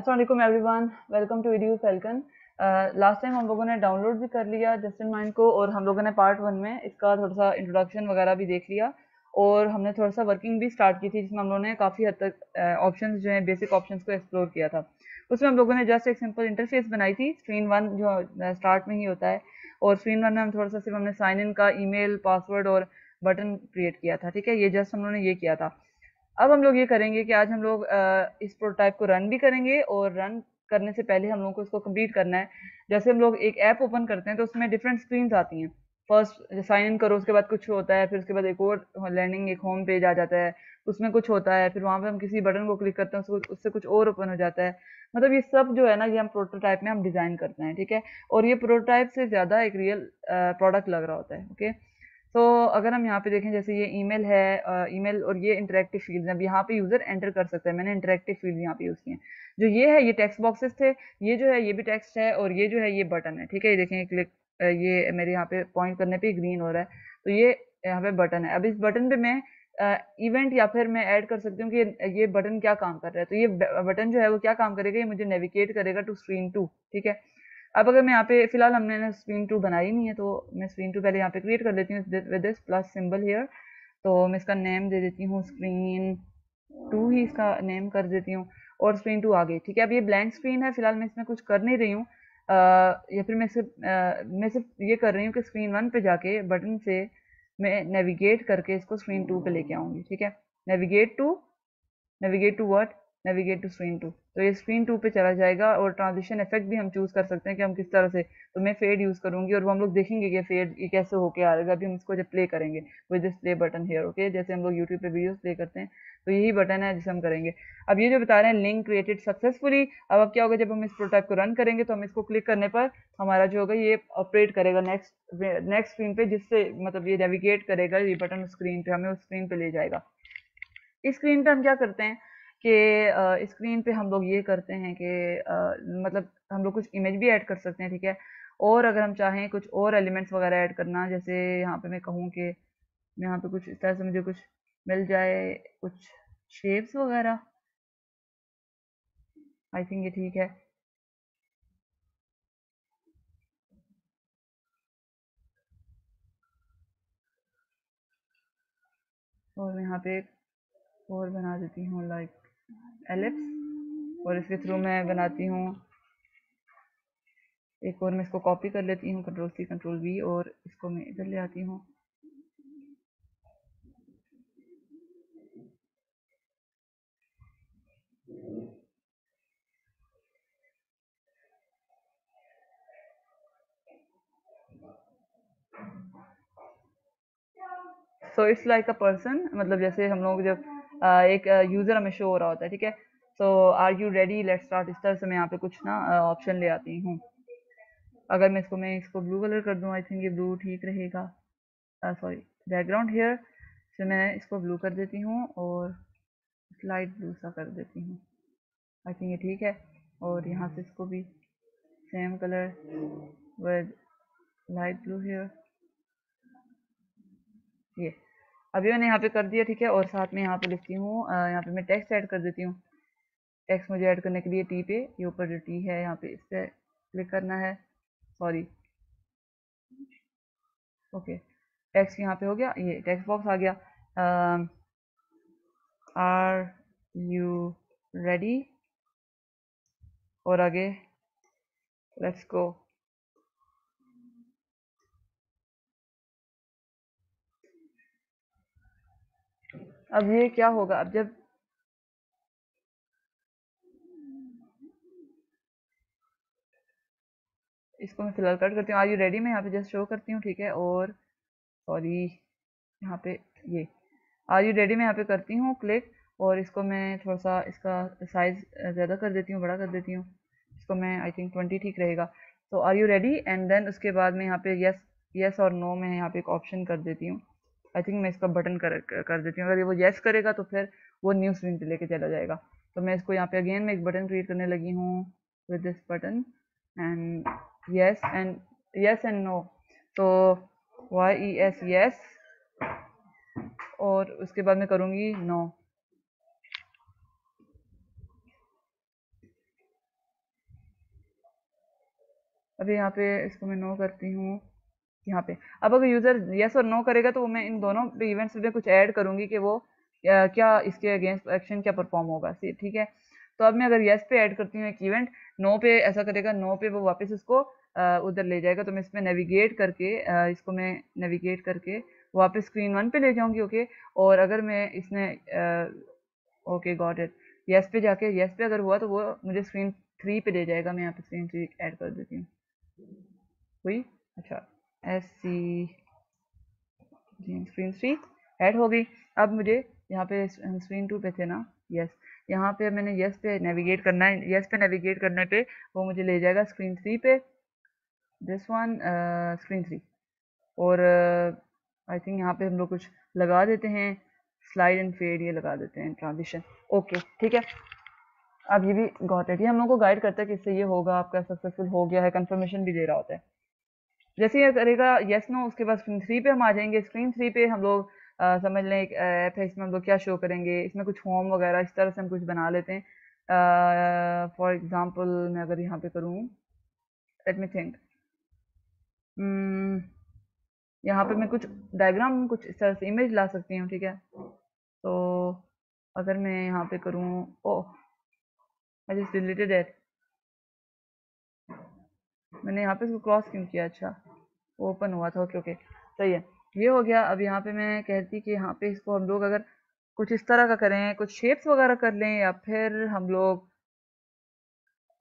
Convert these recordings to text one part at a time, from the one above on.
Aslam everyone welcome to video falcon last time हम लोगों ने डाउनलोड भी कर लिया जस्टिन माइंड को और हम लोगों ने पार्ट वन में इसका थोड़ा सा इंट्रोडक्शन वगैरह भी देख लिया और हमने थोड़ा सा वर्किंग भी स्टार्ट की थी जिसमें हम लोगों ने काफ़ी हद तक ऑप्शन uh, जो है बेसिक ऑप्शन को एक्सप्लोर किया था। उसमें हम लोगों ने जस्ट एक सिंपल इंटरफेस बनाई थी स्क्रीन वन जो स्टार्ट uh, में ही होता है और स्क्रीन वन में हम थोड़ा सा सिर्फ़ हमने साइन इन का ईमेल पासवर्ड और बटन क्रिएट किया था ठीक है? ये जस्ट हम लोगों ने ये किया था। अब हम लोग ये करेंगे कि आज हम लोग इस प्रोटोटाइप को रन भी करेंगे और रन करने से पहले हम लोगों को इसको कंप्लीट करना है। जैसे हम लोग एक ऐप ओपन करते हैं तो उसमें डिफरेंट स्क्रीन आती हैं। फ़र्स्ट साइन इन करो, उसके बाद कुछ होता है, फिर उसके बाद एक और लैंडिंग एक होम पेज आ जाता है। उसमें कुछ होता है, फिर वहाँ पे हम किसी बटन को क्लिक करते हैं, उसको, उससे कुछ और ओपन हो जाता है। मतलब ये सब जो है ना, ये हम प्रोटोटाइप में हम डिज़ाइन करते हैं, ठीक है? और ये प्रोटोटाइप से ज़्यादा एक रियल प्रोडक्ट लग रहा होता है ओके तो अगर हम यहाँ पे देखें, जैसे ये ईमेल है ईमेल और ये इंटरेक्टिव फ़ील्ड अब यहाँ पे यूज़र एंटर कर सकता है। मैंने इंटरेक्टिव फ़ील्ड यहाँ पे यूज़ किए हैं। जो ये है, ये टेक्स्ट बॉक्सेस थे, ये जो है, ये भी टेक्स्ट है और ये जो है, ये बटन है। ठीक है, ये देखें क्लिक ये मेरे यहाँ पे पॉइंट करने पे ग्रीन हो रहा है। तो ये यहाँ पे बटन है। अब इस बटन पे मैं इवेंट या फिर मैं ऐड कर सकती हूँ कि ये बटन क्या काम कर रहा है। तो ये बटन जो है, वो क्या काम करेगा? ये मुझे नेविगेट करेगा टू स्क्रीन टू ठीक है? अब अगर मैं यहाँ पे, फ़िलहाल हमने स्क्रीन टू बनाई नहीं है तो मैं स्क्रीन टू पहले यहाँ पे क्रिएट कर लेती हूँ with this plus symbol here तो मैं इसका नेम दे देती हूँ स्क्रीन टू ही इसका नेम कर देती हूँ और स्क्रीन टू आ गई ठीक है? अब ये ब्लैंक स्क्रीन है, फ़िलहाल मैं इसमें कुछ कर नहीं रही हूँ। या फिर मैं सिर्फ़ मैं सिर्फ़ ये कर रही हूँ कि स्क्रीन वन पे जाके बटन से मैं नेविगेट करके इसको स्क्रीन टू पे लेके आऊँगी, ठीक है? Navigate to navigate to word navigate to screen two तो ये स्क्रीन टू पे चला जाएगा और ट्रांजिशन इफ़ेक्ट भी हम चूज़ कर सकते हैं कि हम किस तरह से तो मैं फेड यूज़ करूँगी और वो हम लोग देखेंगे कि फेड ये कैसे होके आएगा अभी हम इसको जब प्ले करेंगे with this play button here okay जैसे हम लोग यूट्यूब पे वीडियोस प्ले करते हैं तो यही बटन है जिसे हम करेंगे। अब ये जो बता रहे हैं लिंक क्रिएटेड सक्सेसफुली अब अब क्या होगा जब हम इस प्रोटाइप को रन करेंगे तो हम इसको क्लिक करने पर हमारा जो होगा ये ऑपरेट करेगा नेक्स्ट नेक्स्ट स्क्रीन पे, जिससे मतलब ये नेविगेट करेगा, ये बटन स्क्रीन पे, हमें उस स्क्रीन पे ले जाएगा। इस स्क्रीन पे हम क्या करते हैं कि स्क्रीन पे हम लोग ये करते हैं कि मतलब हम लोग कुछ इमेज भी ऐड कर सकते हैं, ठीक है? और अगर हम चाहें कुछ और एलिमेंट्स वगैरह ऐड करना, जैसे यहाँ पे मैं कहूँ कि यहाँ पे कुछ इस तरह से मुझे कुछ मिल जाए, कुछ शेप्स वगैरह। आई थिंक ये ठीक है। और यहाँ पे और बना देती हूँ लाइक एलिप्स और इसके थ्रू मैं बनाती हूँ। एक और मैं इसको कॉपी कर लेती हूँ कंट्रोल सी कंट्रोल वी और इसको मैं इधर ले आती हूँ। So it's like a person मतलब जैसे हम लोग जब एक यूज़र हमें शो हो रहा होता है, ठीक है? So are you ready let start इस तरह से मैं यहाँ पे कुछ ना ऑप्शन ले आती हूँ। अगर मैं इसको मैं इसको ब्लू कलर कर दूँ आई थिंक ये ब्लू ठीक रहेगा। सॉरी बैकग्राउंड हेयर से मैं इसको ब्लू कर देती हूँ और लाइट ब्लू सा कर देती हूँ। आई थिंक ये ठीक है। और यहाँ से इसको भी same colour with light blue here ये। अभी मैंने यहाँ पे कर दिया, ठीक है? और साथ में यहाँ पे लिखती हूँ यहाँ पे मैं टेक्स्ट ऐड कर देती हूँ। टेक्स्ट मुझे ऐड करने के लिए टी पे, ये ऊपर जो टी है, यहाँ पे इस पर क्लिक करना है। सॉरी ओके टेक्स्ट यहाँ पे हो गया, ये टेक्स्ट बॉक्स आ गया। आर यू रेडी और आगे लेट्स गो अब ये क्या होगा? अब जब इसको मैं फ़िलहाल कट करती हूँ। आर यू रेडी मैं यहाँ पे जस्ट शो करती हूँ, ठीक है? और सॉरी यहाँ पे ये। आर यू रेडी मैं यहाँ पे करती हूँ क्लिक और इसको मैं थोड़ा सा इसका साइज़ ज़्यादा कर देती हूँ, बड़ा कर देती हूँ। इसको मैं आई थिंक ट्वेंटी ठीक रहेगा। तो are you ready and then उसके बाद मैं यहाँ पे यस यस और नो में यहाँ पे एक ऑप्शन कर देती हूँ। आई थिंक मैं इसका बटन कर कर देती हूँ। अगर ये वो येस करेगा तो फिर वो न्यू स्क्रीन पे लेके चला जाएगा। तो मैं इसको यहाँ पे अगेन मैं एक बटन क्रिएट करने लगी हूँ with this button and yes and yes and no तो वाई ई एस येस और उसके बाद मैं करूँगी नो अभी यहाँ पे इसको मैं नो करती हूँ। यहाँ पे। अब अगर यूज़र यस और नो करेगा तो मैं इन दोनों इवेंट्स में कुछ ऐड करूँगी कि वो क्या इसके अगेंस्ट एक्शन क्या परफॉर्म होगा। ठीक है? तो अब मैं अगर येस पे ऐड करती हूँ एक इवेंट नो पे ऐसा करेगा नो पे वो वापस इसको उधर ले जाएगा। तो मैं इसमें नेविगेट करके इसको मैं नेविगेट करके वापस स्क्रीन वन पे ले जाऊँगी ओके और अगर मैं इसने ओके गॉट इट यस पे जाके यस पे अगर हुआ तो वो मुझे स्क्रीन थ्री पे ले जाएगा। मैं यहाँ पे स्क्रीन थ्री ऐड कर देती हूँ। हुई? अच्छा। S C screen three add हो गई अब मुझे यहाँ पे स्क्रीन टू पे थे ना? यस यहाँ पे मैंने यस पे नेविगेट करना है। यस पे नेविगेट करने पे वो मुझे ले जाएगा स्क्रीन थ्री पे। दिस वन स्क्रीन थ्री और आई uh, थिंक यहाँ पे हम लोग कुछ लगा देते हैं। स्लाइड एंड फेड ये लगा देते हैं ट्रांजिशन ओके ठीक है। अब ये भी गॉट इट ये हम लोग को गाइड करता है कि इससे ये होगा आपका सक्सेसफुल हो गया है। कंफर्मेशन भी दे रहा होता है। जैसे ये करेगा येस नो उसके बाद स्क्रीन थ्री पे हम आ जाएँगे। स्क्रीन थ्री पे हम लोग समझ लें एक ऐप है, इसमें हम लोग क्या शो करेंगे? इसमें कुछ होम वगैरह, इस तरह से हम कुछ बना लेते हैं। फॉर एग्ज़ाम्पल मैं अगर यहाँ पे करूँ लेट मी थिंक यहाँ पे मैं कुछ डायग्राम कुछ इस तरह से इमेज ला सकती हूँ, ठीक है? तो अगर मैं यहाँ पे करूँ, oh I just deleted it मैंने यहाँ पे इसको क्रॉस क्यों किया अच्छा। ओपन हुआ था ओके ओके सही है। ये हो गया, अब यहाँ पे मैं कहती कि यहाँ पे इसको हम लोग अगर कुछ इस तरह का करें, कुछ शेप्स वगैरह कर लें, या फिर हम लोग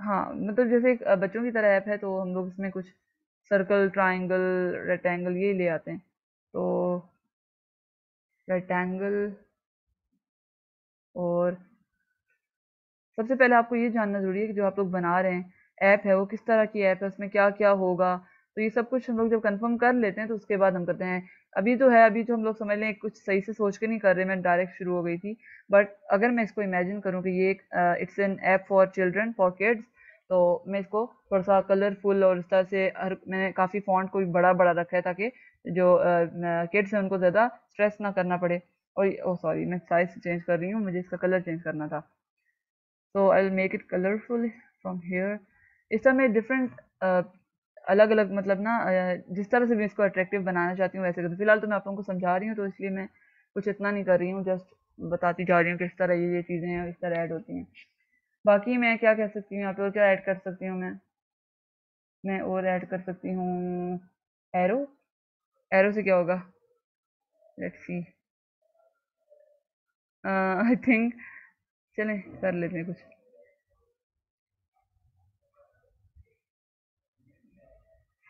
हाँ मतलब जैसे बच्चों की तरह ऐप है तो हम लोग इसमें कुछ सर्कल ट्राइंगल रेक्टेंगल ये ले आते हैं। तो रेक्टेंगल और सबसे पहले आपको ये जानना ज़रूरी है कि जो आप लोग बना रहे हैं ऐप है वो किस तरह की ऐप है, उसमें क्या क्या होगा तो ये सब कुछ हम लोग जब कंफर्म कर लेते हैं तो उसके बाद हम करते हैं। अभी तो है, अभी जो हम लोग समझ लें, कुछ सही से सोच के नहीं कर रहे, मैं डायरेक्ट शुरू हो गई थी। बट अगर मैं इसको इमेजिन करूँ कि ये एक it's an app for children for kids तो मैं इसको थोड़ा सा कलरफुल और इस तरह से हर, मैंने काफ़ी फॉन्ट को भी बड़ा बड़ा रखा है ताकि जो किड्स हैं, उनको ज़्यादा स्ट्रेस ना करना पड़े। और ओ सॉरी मैं साइज़ चेंज कर रही हूँ, मुझे इसका कलर चेंज करना था। So I will make it colourful from here इस तरह मैं डिफरेंट अलग अलग मतलब ना जिस तरह से मैं इसको अट्रैक्टिव बनाना चाहती हूँ, वैसे करती फ़िलहाल तो मैं आप लोगों को समझा रही हूँ तो इसलिए मैं कुछ इतना नहीं कर रही हूँ जस्ट बताती जा रही हूँ किस तरह ये ये चीज़ें हैं, इस तरह ऐड होती हैं। बाकी मैं क्या कह सकती हूँ, यहाँ पे और क्या ऐड कर सकती हूँ मैं? मैं और ऐड कर सकती हूँ एरो एरो से क्या होगा? लेट्स सी आई थिंक चलें, कर लेते हैं कुछ।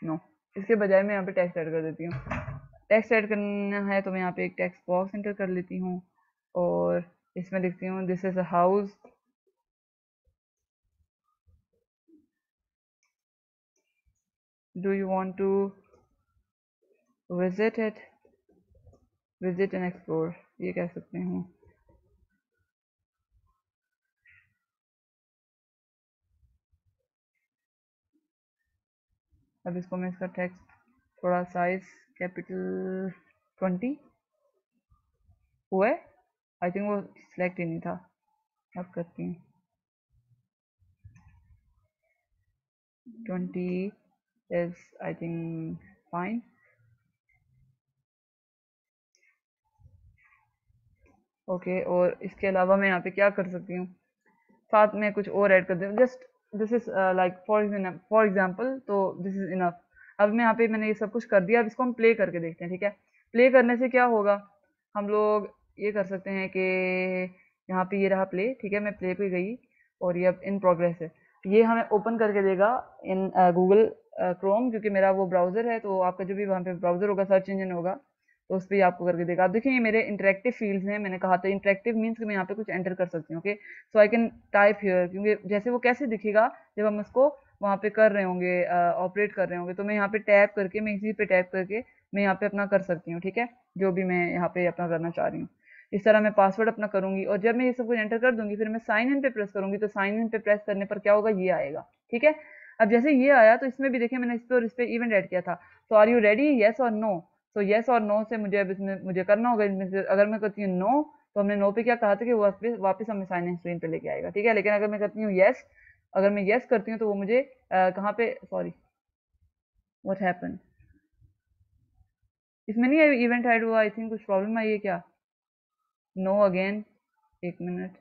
नो। इसके बजाय मैं यहाँ पे टेक्स्ट ऐड कर देती हूँ। टेक्स्ट ऐड करना है तो मैं यहाँ पे एक टेक्स्ट बॉक्स एंटर कर लेती हूँ और इसमें लिखती हूँ this is a house do you want to visit it? Visit and explore. ये कह सकते हूँ। अब इसको मैं इसका टेक्स्ट थोड़ा साइज़ कैपिटल ट्वेंटी हुआ है। आई थिंक वो सिलेक्ट ही नहीं था। अब करती हूँ। Twenty is I think fine okay और इसके अलावा मैं यहाँ पे क्या कर सकती हूँ? साथ में कुछ और ऐड कर दूँ। Just this is like for for example तो दिस इज़ इनफ अब मैं यहाँ पे मैंने ये सब कुछ कर दिया, अब इसको हम प्ले करके देखते हैं, ठीक है? प्ले करने से क्या होगा? हम लोग ये कर सकते हैं कि यहाँ पे ये रहा प्ले ठीक है? मैं प्ले पे गई और ये अब इन प्रोग्रेस है। ये हमें ओपन करके देगा इन गूगल क्रोम क्योंकि मेरा वो ब्राउज़र है तो आपका जो भी वहाँ पे ब्राउज़र होगा सर्च इंजन होगा तो उस पर आपको करके देगा। आप देखिए ये मेरे इंटरेक्टिव फील्ड्स हैं, मैंने कहा था इंटरेक्टिव मीन्स कि मैं यहाँ पे कुछ एंटर कर सकती हूँ okay so I can type here क्योंकि जैसे वो कैसे दिखेगा, जब हम उसको वहाँ पे कर रहे होंगे ऑपरेट कर रहे होंगे तो मैं यहाँ पे टैप करके, मैं इसी पे टैप करके मैं यहाँ पे अपना कर सकती हूँ, ठीक है? जो भी मैं यहाँ पे अपना करना चाह रही हूँ। इस तरह मैं पासवर्ड अपना करूँगी और जब मैं ये सब कुछ एंटर कर दूँगी, फिर मैं साइन इन पे प्रेस करूँगी तो साइन इन पे प्रेस करने पर क्या होगा? ये आएगा, ठीक है? अब जैसे ये आया तो इसमें भी देखिए मैंने इस पर और इस पर इवेंट ऐड किया था। तो आर यू रेडी येस और नो तो येस और नो से मुझे अब इसमें, मुझे करना होगा इनमें से। अगर मैं करती हूँ नो तो हमने नो पे क्या कहा था कि वापस वापस हमें साइन इन स्क्रीन पे लेके आएगा, ठीक है? लेकिन अगर मैं करती हूँ येस अगर मैं येस करती हूँ तो वो मुझे कहाँ पे सॉरी वट हैपन इसमें नहीं इवेंट ऐड हुआ आई थिंक कुछ प्रॉब्लम आई है क्या? नो अगेन एक मिनट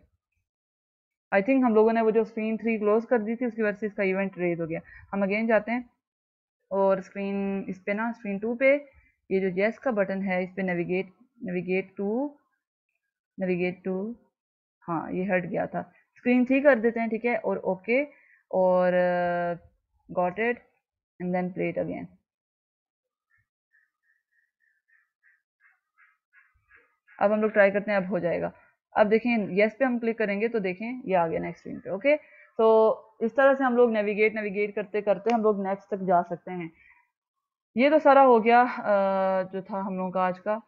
आई थिंक हम लोगों ने वो जो स्क्रीन थ्री क्लोज कर दी थी, उसकी वजह से इसका इवेंट रेज हो गया। हम अगेन जाते हैं और स्क्रीन इस पे ना स्क्रीन टू पे ये जो येस का बटन है, इस पर navigate navigate to navigate to हाँ ये हट गया था। स्क्रीन थ्री कर देते हैं, ठीक है? और ओके और got it and then play it again अब हम लोग ट्राई करते हैं, अब हो जाएगा। अब देखें येस पे हम क्लिक करेंगे तो देखें, ये आ गया नेक्स्ट स्क्रीन पे ओके तो इस तरह से हम लोग नेविगेट नेविगेट करते करते हम लोग नेक्स्ट तक जा सकते हैं। ये तो सारा हो गया जो था हम लोगों का आज का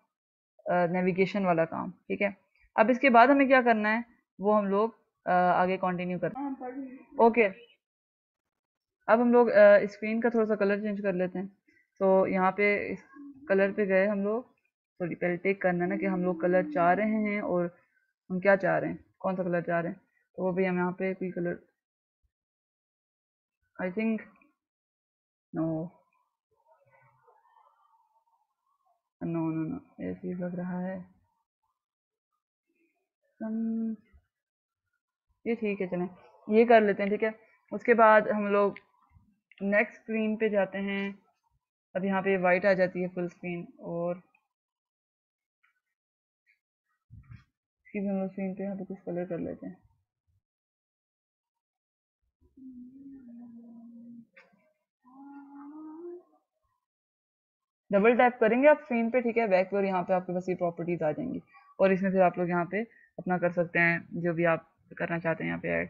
नेविगेशन वाला काम ठीक है? अब इसके बाद हमें क्या करना है वो हम लोग आगे कंटिन्यू करते हैं ओके अब हम लोग स्क्रीन का थोड़ा सा कलर चेंज कर लेते हैं। तो यहाँ पे इस कलर पे गए हम लोग। सॉरी पहले टेक करना ना कि हम लोग कलर चाह रहे हैं और हम क्या चाह रहे हैं? कौन सा कलर चाह रहे हैं? तो वो भी हम यहाँ पे कोई colour I think no no no no, ऐसे लग रहा है। ये ठीक है, चलें, ये कर लेते हैं, ठीक है। उसके बाद हम लोग नेक्स्ट स्क्रीन पे जाते हैं। अब यहाँ पे वाइट आ जाती है फुल स्क्रीन और हम लोग स्क्रीन पे यहाँ पे कुछ कलर कर लेते हैं। डबल टैप करेंगे आप स्क्रीन पे ठीक है? बैक पे और यहाँ पे आपके पास ये प्रॉपर्टीज़ आ जाएँगी। और इसमें फिर आप लोग यहाँ पे अपना कर सकते हैं जो भी आप करना चाहते हैं यहाँ पे ऐड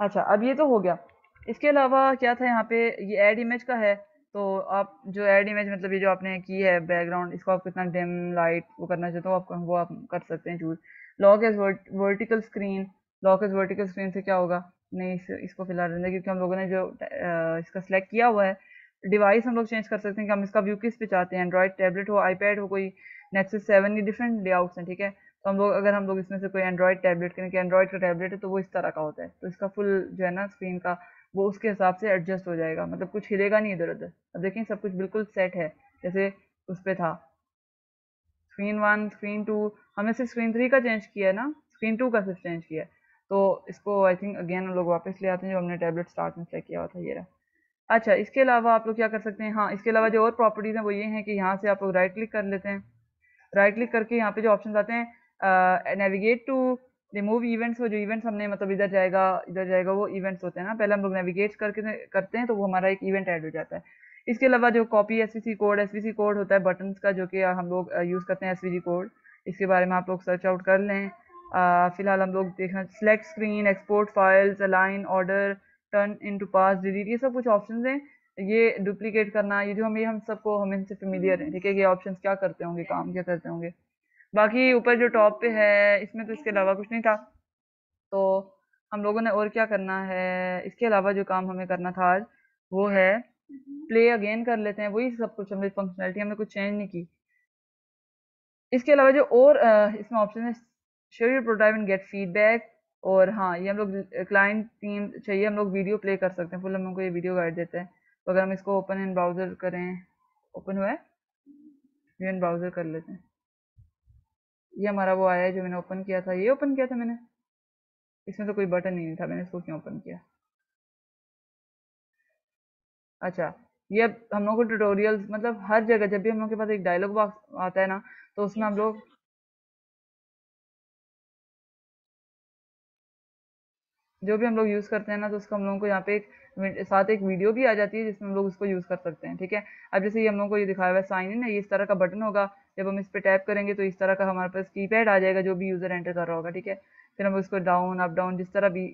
अच्छा अब ये तो हो गया। इसके अलावा क्या था यहाँ पे? ये ऐड इमेज का है तो आप जो एड इमेज मतलब ये जो आपने की है बैकग्राउंड इसको आप कितना डिम लाइट वो करना चाहते हो आप वो आप कर सकते हैं choose lock as vertical screen lock as vertical screen से क्या होगा? नहीं इस, इसको फ़िलहाल क्योंकि हम लोगों ने जो आ, इसका सिलेक्ट किया हुआ है डिवाइस हम लोग चेंज कर सकते हैं कि हम इसका व्यू किस पे चाहते हैं एंड्रॉइड टैबलेट हो आईपैड हो, कोई नेक्सेस सेवन ये डिफरेंट लेआउट्स हैं, ठीक है? तो हम लोग, अगर हम लोग इसमें से कोई एंड्रॉइड टैबलेट करें, कि एंड्रॉइड का टैबलेट है तो वो इस तरह का होता है। तो इसका फुल जो है ना स्क्रीन का, वो उसके हिसाब से एडजस्ट हो जाएगा। मतलब कुछ हिलेगा नहीं इधर उधर। अब देखें, सब कुछ बिल्कुल सेट है, जैसे उस पर था। स्क्रीन वन स्क्रीन टू हमने सिर्फ़ स्क्रीन थ्री का चेंज किया है ना? स्क्रीन टू का सिर्फ़ चेंज किया है। तो इसको आई थिंक अगेन हम लोग वापस ले आते हैं, जो हमने टैबलेट स्टार्ट में चेक किया हुआ था, ये रहा। अच्छा इसके अलावा आप लोग क्या कर सकते हैं? हाँ इसके अलावा जो और प्रॉपर्टीज़ हैं, वो ये हैं कि यहाँ से आप लोग राइट क्लिक कर लेते हैं। राइट क्लिक करके यहाँ पे जो ऑप्शन आते हैं नेविगेट टू रिमूव इवेंट्स वो जो इवेंट्स हमने मतलब इधर जाएगा इधर जाएगा, वो इवेंट्स होते हैं ना। पहले हम लोग नेविगेट करके करते हैं तो वो हमारा एक इवेंट ऐड हो जाता है। इसके अलावा जो copy SVG code SVG code होता है बटन्स का, जो कि हम लोग यूज़ करते हैं एसवीजी कोड इसके बारे में आप लोग सर्च आउट कर लें। फ़िलहाल हम लोग देखना select screen export files align order turn into path delete ये सब कुछ ऑप्शन हैं। ये डुप्लीकेट करना, ये जो हम, ये हम सबको, हम इनसे फेमिलियर हैं, ठीक है? ये ऑप्शन क्या करते होंगे, काम क्या करते होंगे? बाकी ऊपर जो टॉप पे है, इसमें तो इसके अलावा कुछ नहीं था। तो हम लोगों ने और क्या करना है? इसके अलावा जो काम हमें करना था आज, वो है प्ले अगेन कर लेते हैं। वही सब कुछ हमने फंक्शनलिटी हमने कुछ चेंज नहीं की। इसके अलावा जो और इसमें ऑप्शन है share your prototype and get feedback और हाँ ये हम लोग क्लाइंट टीम चाहिए हम लोग वीडियो प्ले कर सकते हैं। फुल हम लोग को ये वीडियो गाइड देते हैं। तो अगर हम इसको ओपन इन ब्राउज़र करें ओपन हुआ है? इन ब्राउज़र कर लेते हैं। ये हमारा वो आया है जो मैंने ओपन किया था। ये ओपन किया था मैंने? इसमें तो कोई बटन ही नहीं था। मैंने इसको क्यों ओपन किया? अच्छा ये हम लोग को ट्यूटोरियल्स मतलब हर जगह जब भी हम लोग के पास एक डायलॉग बॉक्स आता है ना तो उसमें हम लोग जो भी हम लोग यूज़ करते हैं ना तो उसको हम लोगों को यहाँ पे एक साथ एक वीडियो भी आ जाती है, जिसमें हम लोग उसको यूज़ कर सकते हैं, ठीक है? अब जैसे ये हम लोग को ये दिखाया हुआ है साइन इन है, ये इस तरह का बटन होगा, जब हम इस पर टैप करेंगे तो इस तरह का हमारे पास कीपैड आ जाएगा, जो भी यूज़र एंटर कर रहा होगा, ठीक है? फिर हम उसको डाउन अप डाउन जिस तरह भी,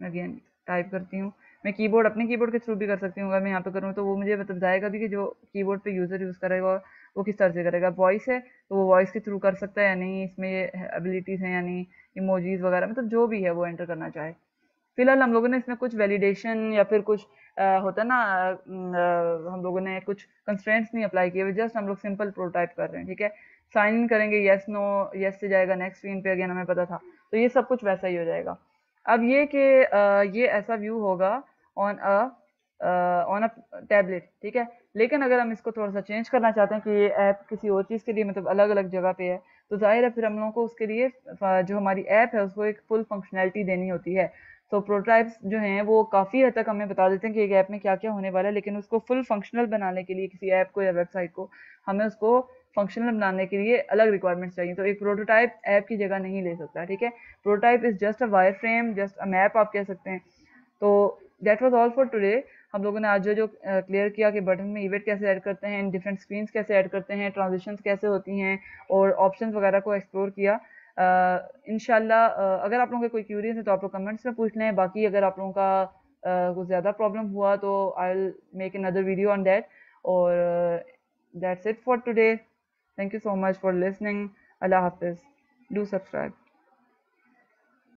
मैं अगेन टाइप करती हूँ, मैं कीबोर्ड अपने कीबोर्ड के थ्रू भी कर सकती हूँ, अगर मैं यहाँ पे करूँ तो वो मुझे बताएगा भी कि जो कीबोर्ड पे यूज़र यूज़ करेगा, वो किस तरह से करेगा? वॉइस है तो वो वॉइस के थ्रू कर सकता है, या नहीं, इसमें एबिलिटीज़ हैं, या नहीं इमोजीज़ वगैरह मतलब जो भी है, वो एंटर करना चाहे। फ़िलहाल हम लोगों ने इसमें कुछ वैलिडेशन या फिर कुछ आ, होता ना आ, हम लोगों ने कुछ कंस्ट्रेंट्स नहीं अप्लाई किए जस्ट हम लोग सिंपल प्रोटाइप कर रहे हैं ठीक है? साइन इन करेंगे येस नो येस से जाएगा नेक्स्ट स्क्रीन पे अगेन हमें पता था तो ये सब कुछ वैसा ही हो जाएगा। अब ये कि ये ऐसा व्यू होगा on a on a tablet ठीक है? लेकिन अगर हम इसको थोड़ा सा चेंज करना चाहते हैं कि ये ऐप किसी और चीज़ के लिए मतलब अलग अलग जगह पे है तो ज़ाहिर है फिर हम लोगों को उसके लिए जो हमारी ऐप है उसको एक फुल फंक्शनैलिटी देनी होती है। तो प्रोटाइप्स जो हैं, वो काफ़ी हद तक हमें बता देते हैं कि एक ऐप में क्या क्या होने वाला है, लेकिन उसको फुल फंक्शनल बनाने के लिए किसी ऐप को या वेबसाइट को हमें उसको फंक्शनल बनाने के लिए अलग रिक्वायरमेंट्स चाहिए। तो एक प्रोटोटाइप ऐप की जगह नहीं ले सकता, ठीक है? Prototype is just a wire frame just a map आप कह सकते हैं। तो that was all for today हम लोगों ने आज जो जो क्लियर किया कि बटन में इवेंट कैसे ऐड करते हैं डिफरेंट स्क्रीन कैसे ऐड करते हैं ट्रांजिशन कैसे होती हैं, और ऑप्शन वगैरह को एक्सप्लोर किया। इनशाला अगर आप लोगों के कोई क्यूरीज है तो आप लोग कमेंट्स में पूछ लें। बाकी अगर आप लोगों का कुछ ज़्यादा प्रॉब्लम हुआ तो I will make another video on that और that's it for today thank you so much for listening अल्लाह हाफिज़. Do subscribe